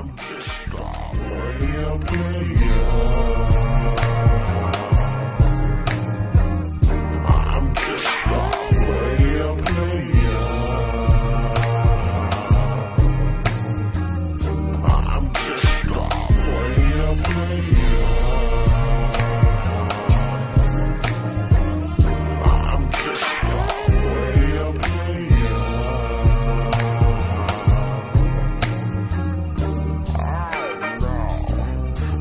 Come to Stop Radio Play.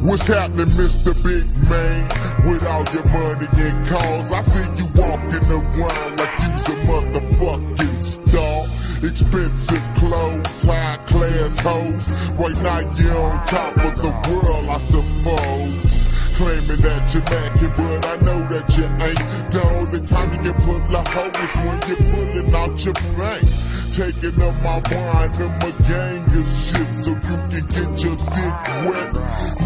What's happening, Mr. Big Man? With all your money and cars, I see you walking around like you's a motherfucking star. Expensive clothes, high class hoes. Right now you're on top of the world, I suppose. Claiming that you're macking, but I know that you ain't. The only time you can pull a hoe is when you're pulling out your bank. Taking up my wine and my gang of shit so you can get your dick wet.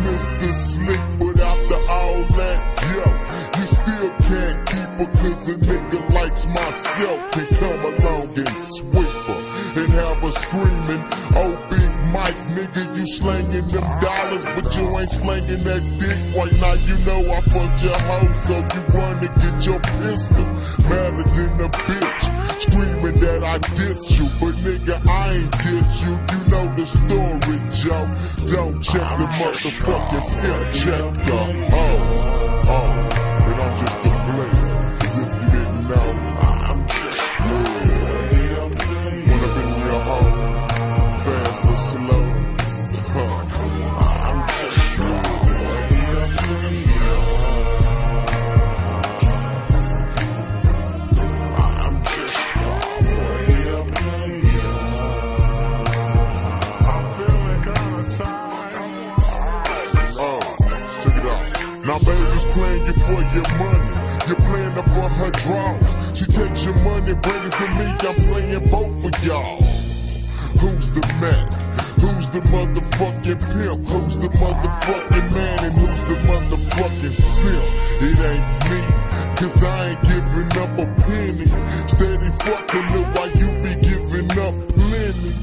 Mr. Slick, but after all that, yo, you still can't keep her cause a nigga likes myself can come along and sweep her and have her screaming, oh Mike, nigga, you slanging them dollars, but you ain't slanging that dick right now. You know I fucked your hoe, so you wanna get your pistol. Madder than a bitch, screaming that I diss you, but nigga, I ain't diss you. You know the story, Joe. Don't check the motherfucking pimp, check the hoe. Oh, Now baby's playing you for your money. You're playing her for her draws. She takes your money, brings it to me. I'm playing both of y'all. Who's the man? Who's the motherfucking pimp? Who's the motherfucking man? And who's the motherfucking simp? It ain't me, cause I ain't giving up a penny. Steady fucking her while you be giving up plenty.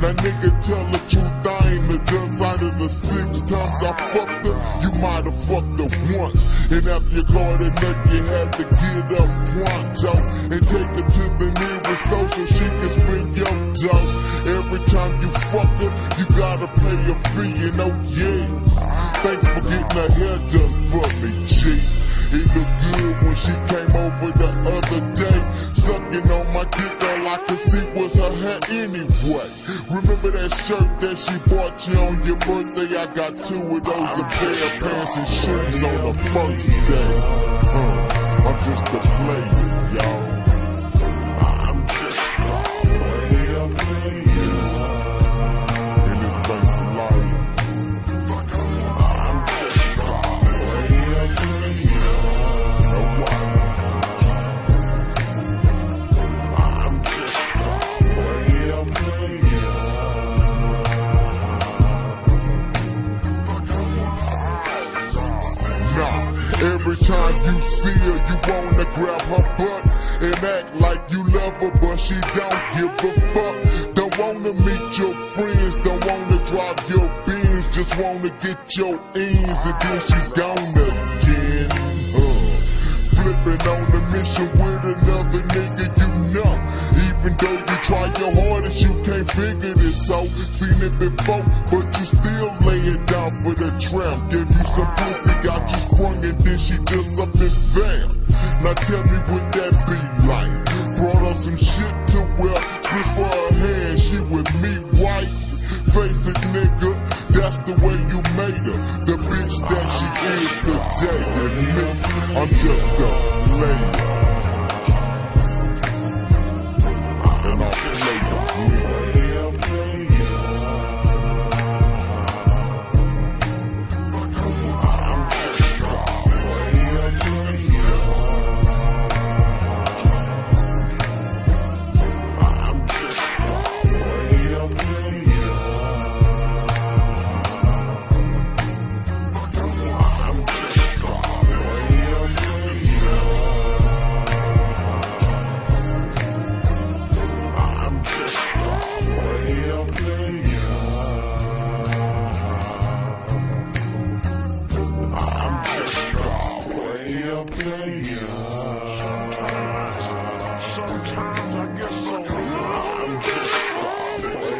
Now nigga tell the truth, A out of the six times I fucked her, you might have fucked her once. And after you caught a nut, you had to get up pronto and take her to the nearest store so she can spend your dough. Every time you fuck her, you gotta pay a fee, and oh yeah. Thanks for getting her hair done for me, G. It looked good when she came over the other day. Sucking on my dick, all I could see was her hair anyway. Remember that shirt that she bought you on your birthday? I got two of those, a pair of pants and shoes on the first day. Huh. I'm just a player, y'all. Time you see her, you wanna grab her butt and act like you love her, but she don't give a fuck. Don't wanna meet your friends, don't wanna drive your Benz, just wanna get your ends, and then she's gone again. Huh. Flipping on the mission with another nigga you know. Even though you try your hardest, you can't figure this out. Seen it before, but you still lay it down for the tramp. Give you some pussy, got you sprung, and then she just up and bam. Now tell me what that be like. Brought her some shit to wear, for her hand, she with me white. Face it, nigga, that's the way you made her. The bitch that she is today. Me, I'm just a player.